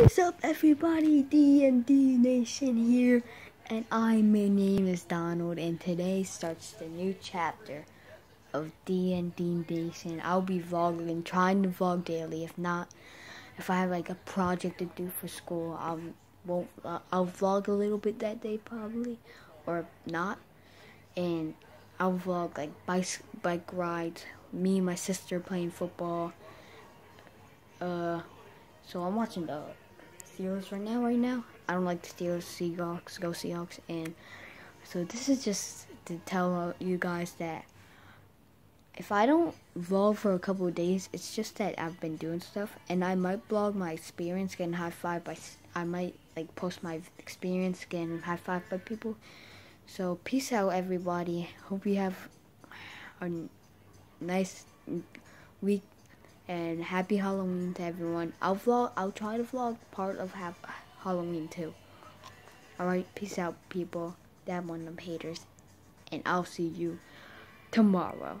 What is up, everybody? D&D Nation here, and I, my name is Donald, and today starts the new chapter of D&D Nation. I'll be vlogging, trying to vlog daily. If not, if I have like a project to do for school, I'll won't. Uh, I'll vlog a little bit that day probably, or not, and I'll vlog like bike bike rides, me and my sister playing football. Uh. So I'm watching the Steelers right now. Right now, I don't like the Steelers. Seahawks, go Seahawks. And so this is just to tell you guys that if I don't vlog for a couple of days, it's just that I've been doing stuff, and I might vlog my experience getting high five by. I might like post my experience getting high five by people. So peace out, everybody. Hope you have a nice week and happy Halloween to everyone. I'll vlog. I'll try to vlog part of ha Halloween too. All right, peace out, people. That one of haters, and I'll see you tomorrow.